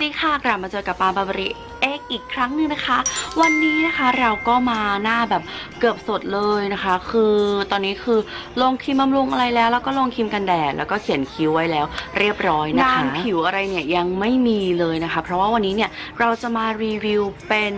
วัสดีค่ะ กลับมาเจอกับปาบาบริ อ็กอีกครั้งหนึ่งนะคะ วันนี้นะคะเราก็มาหน้าแบบเกือบสดเลยนะคะ คือตอนนี้คือลงครีมบำรุงอะไรแล้ว แล้วก็ลงครีมกันแดดแล้วก็เขียนคิ้วไว้แล้ว เรียบร้อยนะคะงานผิวอะไรเนี่ยยังไม่มีเลยนะคะ เพราะว่าวันนี้เนี่ยเราจะมารีวิวเป็น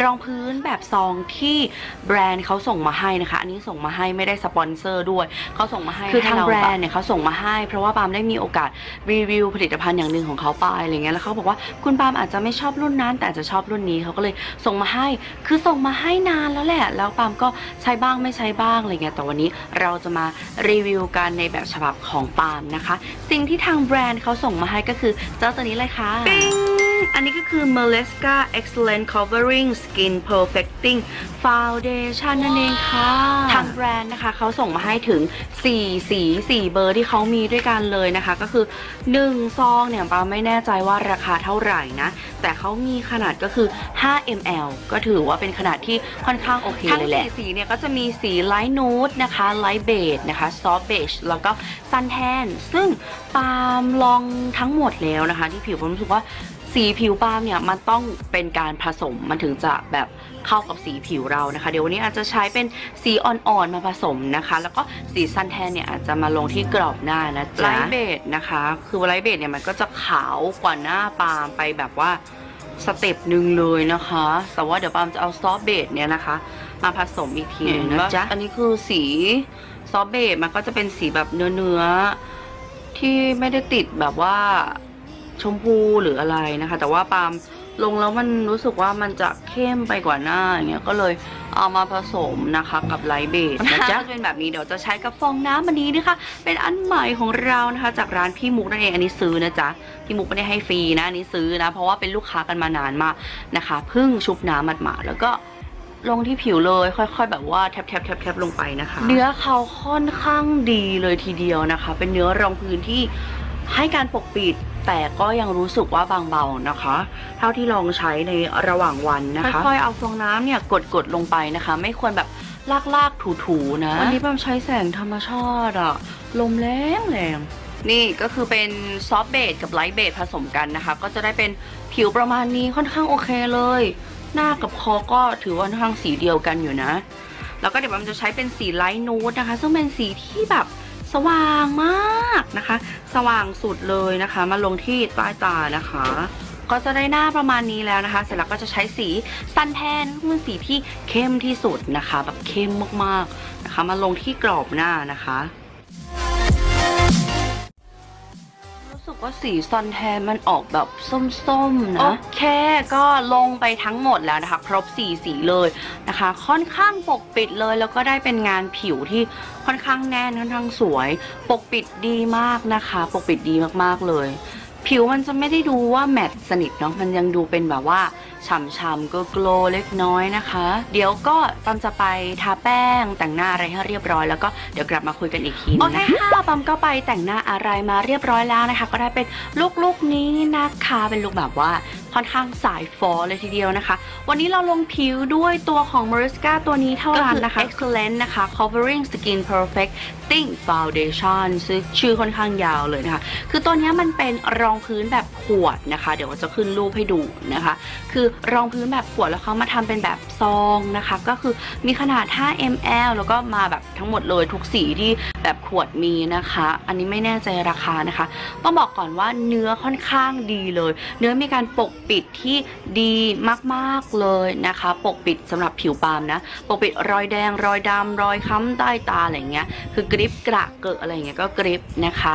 รองพื้นแบบซองที่แบรนด์เขาส่งมาให้นะคะ อันนี้ส่งมาให้ไม่ได้สปอนเซอร์ด้วยเขาส่งมาให้คือทางแบรนด์เนี่ยเขาส่งมาให้ เพราะว่าปาล์มได้มีโอกาสรีวิวผลิตภัณฑ์อย่างหนึ่งของเขาไปอะไรเงี้ยแล้วเขาบอกว่าคุณปาล์มอาจจะไม่ชอบรุ่นนั้นแต่อาจจะชอบรุ่นนี้เขาก็เลยส่งมาให้ คือส่งมาให้นานแล้วแหละ แล้วปาล์มก็ใช้บ้างไม่ใช้บ้างอะไรเงี้ยแต่วันนี้เราจะมารีวิวกันในแบบฉบับของปาล์มนะคะ สิ่งที่ทางแบรนด์เขาส่งมาให้ก็คือเจ้าตัวนี้เลยค่ะ อันนี้ก็คือ Meleska Excellent Covering Skin Perfecting Foundation นั่นเองค่ะ ทางแบรนด์นะคะเขาส่งมาให้ถึง 4 สี 4 เบอร์ที่เขามีด้วยกันเลยนะคะ ก็คือ 1 ซองเนี่ยปาล์มไม่แน่ใจว่าราคาเท่าไหร่นะ แต่เขามีขนาดก็คือ 5 ml ก็ถือว่าเป็นขนาดที่ค่อนข้างโอเคเลยแหละ ทั้ง 4 สีเนี่ยก็จะมีสี Light Nude นะคะ Light Beige นะคะ Soft Beige แล้วก็ Suntan ซึ่งปาล์มลองทั้งหมดแล้วนะคะ ที่ผิวปาล์มรู้สึกว่า สีผิวปาล์มเนี่ยมันต้องเป็นการผสมมันถึงจะแบบเข้ากับสีผิวเรานะคะ เดี๋ยววันนี้อาจจะใช้เป็นสีอ่อนๆมาผสมนะคะ แล้วก็สี Suntan เนี่ยอาจจะมาลงที่กรอบหน้านะจ๊ะ Light Beige นะคะ คือ Light Beige เนี่ยมันก็จะขาวกว่าหน้าปาล์มไปแบบว่า step หนึ่งเลยนะคะ แต่ว่าเดี๋ยวปาล์มจะเอา Soft Beige เนี่ยนะคะ มาผสมอีกทีนะจ๊ะอันนี้คือสี Soft Beige มันก็จะเป็นสีแบบเนื้อๆที่ไม่ได้ติดแบบว่า ชมพูหรืออะไรนะคะ แต่ว่าปาล์มลงแล้วมันรู้สึกว่ามันจะเข้มไปกว่าหน้าอย่างเงี้ยก็เลยเอามาผสมนะคะกับไลท์เบสนะจ๊ะเป็นแบบนี้เดี๋ยวจะใช้กับฟองน้ำอันนี้นะคะ เป็นอันใหม่ของเรานะคะ จากร้านพี่มุกนั่นเองอันนี้ซื้อนะจ๊ะพี่มุกไม่ได้ให้ฟรีนะอันนี้ซื้อนะ เพราะว่าเป็นลูกค้ากันมานานมากนะคะเพิ่งชุบน้ำหมาดๆแล้วก็ลงที่ผิวเลยค่อย ๆ แบบว่าแทบๆๆลงไปนะคะ เนื้อเขาค่อนข้างดีเลยทีเดียวนะคะ เป็นเนื้อรองพื้นที่ให้การปกปิด แต่ก็ยังรู้สึกว่าบางเบานะคะ เท่าที่ลองใช้ในระหว่างวันนะคะค่อยๆเอาฟองน้ำเนี่ยกดๆลงไปนะคะ ไม่ควรแบบลากๆถูๆนะวันนี้ปาล์มใช้แสงธรรมชาติอะลมแรงแรงนี่ก็คือเป็น Soft Beige กับ Light Beige ผสมกันนะคะ ก็จะได้เป็นผิวประมาณนี้ค่อนข้างโอเคเลย หน้ากับคอก็ถือว่าค่อนข้างสีเดียวกันอยู่นะ แล้วก็เดี๋ยวมันจะใช้เป็นสี Light Nude นะคะ ซึ่งเป็นสีที่แบบ สว่างมากนะคะ สว่างสุดเลยนะคะ มาลงที่ใต้ตานะคะ ก็จะได้หน้าประมาณนี้แล้วนะคะ เสร็จแล้วก็จะใช้สีซันแทนเป็นสีที่เข้มที่สุดนะคะ แบบเข้มมากๆนะคะ มาลงที่กรอบหน้านะคะ ว่าสีซันแทนมันออกแบบส้มๆนะ โอเค ก็ลงไปทั้งหมดแล้วนะคะ ครบสีสีเลยนะคะ ค่อนข้างปกปิดเลย แล้วก็ได้เป็นงานผิวที่ค่อนข้างแน่นค่อนข้างสวย ปกปิดดีมากนะคะ ปกปิดดีมากๆเลย ผิวมันจะไม่ได้ดูว่าแมตสนิทเนาะมันยังดูเป็นแบบว่าฉ่ำๆก็โกลเล็กน้อยนะคะ เดี๋ยวก็ปั๊มจะไปทาแป้งแต่งหน้าอะไรให้เรียบร้อยแล้วก็เดี๋ยวกลับมาคุยกันอีกทีโอเคค่ะปั๊มก็ไปแต่งหน้าอะไรมาเรียบร้อยแล้วนะคะ ก็ได้เป็นลุคลุกนี้นะคะเป็นลุคแบบว่า ค่อนข้างสายฟอเลยทีเดียวนะคะ วันนี้เราลงผิวด้วยตัวของ m a r i s c a ตัวนี้เท่านั้นนะคะ Excellent นะคะ Covering Skin perfect ting Foundation ซึ่งชื่อค่อนข้างยาวเลยนะคะ คือตัวนี้มันเป็นรองพื้นแบบ วดนะคะ เดี๋ยวจะขึ้นรูปให้ดูนะคะ คือรองพื้นแบบขวดแล้วเขามาทำเป็นแบบซองนะคะ ก็คือมีขนาด 5 ml แล้วก็มาแบบทั้งหมดเลยทุกสีที่แบบขวดมีนะคะ อันนี้ไม่แน่ใจราคานะคะ ต้องบอกก่อนว่าเนื้อค่อนข้างดีเลย เนื้อมีการปกปิดที่ดีมากๆเลยนะคะ ปกปิดสำหรับผิวปาล์มนะ ปกปิดรอยแดงรอยดำรอยค้ำใต้ตาอะไรเงี้ย คือกริปกระเกอะอะไรเงี้ยก็กริปนะคะ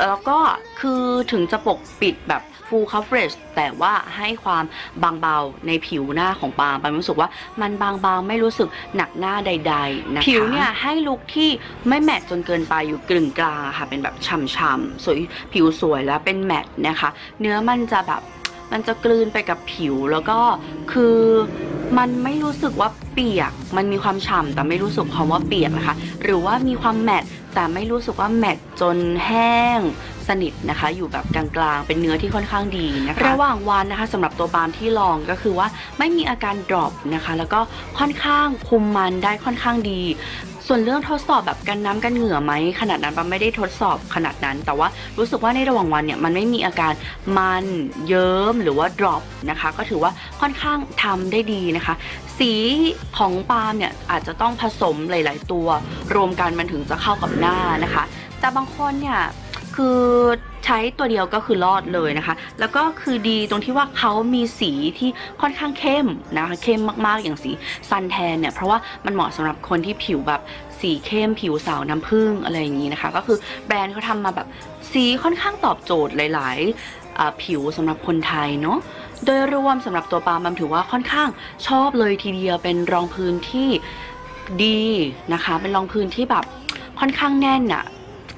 แล้วก็คือถึงจะปกปิดแบบ full coverage แต่ว่าให้ความบางเบาในผิวหน้าของปาล์มปาล์มรู้สึกว่ามันบางเบาไม่รู้สึกหนักหน้าใด ๆ นะคะผิวเนี่ยให้ลุคที่ไม่แมตจนเกินไปอยู่กึ่งกลางค่ะเป็นแบบฉ่ำๆสวยผิวสวยแล้วเป็นแมตนะคะ เนื้อมันจะแบบมันจะกลืนไปกับผิวแล้วก็คือมันไม่รู้สึกว่าเปียก มันมีความฉ่ำแต่ไม่รู้สึกคำว่าเปียกนะคะ หรือว่ามีความแมต แต่ไม่รู้สึกว่าแมตจนแห้งสนิทนะคะ อยู่แบบกลางๆ เป็นเนื้อที่ค่อนข้างดีนะคะ ระหว่างวันนะคะสำหรับตัวบาล์มที่ลองก็คือว่าไม่มีอาการดรอปนะคะ แล้วก็ค่อนข้างคุมมันได้ค่อนข้างดี ส่วนเรื่องทดสอบแบบกันน้ำกันเหงื่อไหมขนาดนั้นปาไม่ได้ทดสอบขนาดนั้น แต่ว่ารู้สึกว่าในระหว่างวันเนี่ยมันไม่มีอาการมันเยิ้มหรือว่า drop นะคะ ก็ถือว่าค่อนข้างทำได้ดีนะคะ สีของปาล์มเนี่ยอาจจะต้องผสมหลาย ๆ ตัว รวมกันมันถึงจะเข้ากับหน้านะคะ แต่บางคนเนี่ย คือใช้ตัวเดียวก็คือรอดเลยนะคะ แล้วก็คือดีตรงที่ว่าเขามีสีที่ค่อนข้างเข้มนะคะเข้มมากๆอย่างสีซันแทนเนี่ยเพราะว่ามันเหมาะสำหรับคนที่ผิวแบบสีเข้มผิวสาวน้ำผึ้งอะไรอย่างนี้นะคะ ก็คือแบรนด์เขาทำมาแบบสีค่อนข้างตอบโจทย์หลาย ๆ ผิวสำหรับคนไทยเนาะโดยรวมสำหรับตัวปาล์มบัมถือว่าค่อนข้างชอบเลยทีเดียวเป็นรองพื้นที่ดีนะคะ เป็นรองพื้นที่แบบค่อนข้างแน่นอะ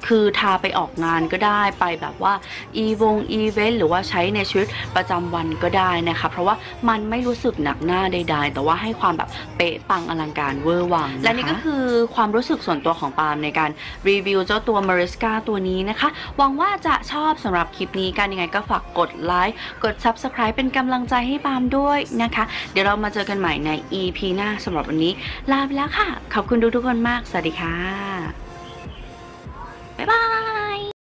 คือทาไปออกงานก็ได้ไปแบบว่าอีวงอีเวนต์หรือว่าใช้ในชีวิตประจำวันก็ได้นะคะ เพราะว่ามันไม่รู้สึกหนักหน้าใด ๆ แต่ว่าให้ความแบบเป๊ะปังอลังการเวอร์วัง และนี่ก็คือความรู้สึกส่วนตัวของปาล์มในการรีวิวเจ้าตัว Mariska ตัวนี้นะคะหวังว่าจะชอบสำหรับคลิปนี้กันยังไงก็ฝากกดไลค์กด Subscribe เป็นกำลังใจให้ปาล์มด้วยนะคะ เดี๋ยวเรามาเจอกันใหม่ใน EP หน้าสำหรับวันนี้ลาไปแล้วค่ะ ขอบคุณทุกๆคนมากสวัสดีค่ะ บ๊ายบาย